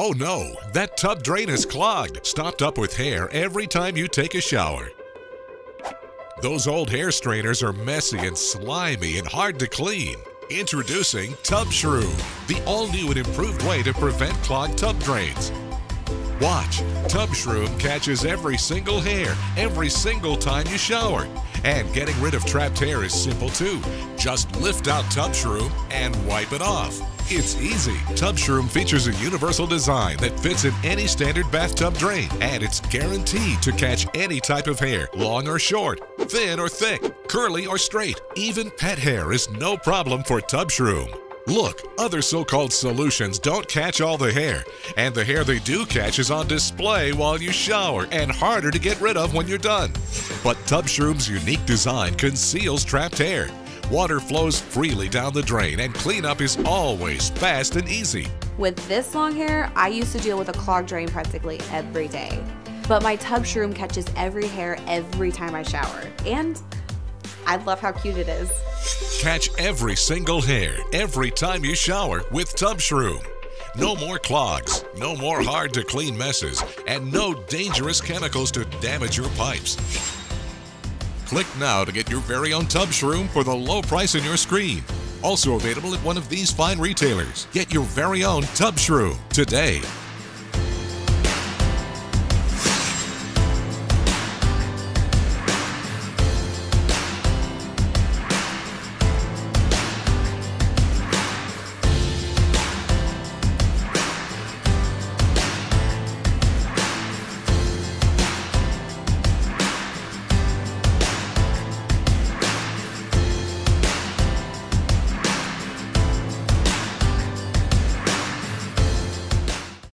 Oh no, that tub drain is clogged, stopped up with hair every time you take a shower. Those old hair strainers are messy and slimy and hard to clean. Introducing Tub Shroom, the all-new and improved way to prevent clogged tub drains. Watch, Tub Shroom catches every single hair every single time you shower. And getting rid of trapped hair is simple too. Just lift out Tub Shroom and wipe it off. It's easy. Tub Shroom features a universal design that fits in any standard bathtub drain, and it's guaranteed to catch any type of hair, long or short, thin or thick, curly or straight. Even pet hair is no problem for Tub Shroom. Look, other so-called solutions don't catch all the hair, and the hair they do catch is on display while you shower and harder to get rid of when you're done. But Tub Shroom's unique design conceals trapped hair. Water flows freely down the drain and cleanup is always fast and easy. With this long hair, I used to deal with a clogged drain practically every day. But my tub shroom catches every hair every time I shower. And I love how cute it is. Catch every single hair every time you shower with Tub Shroom. No more clogs, no more hard to clean messes, and no dangerous chemicals to damage your pipes. Click now to get your very own Tub Shroom for the low price on your screen. Also available at one of these fine retailers. Get your very own Tub Shroom today.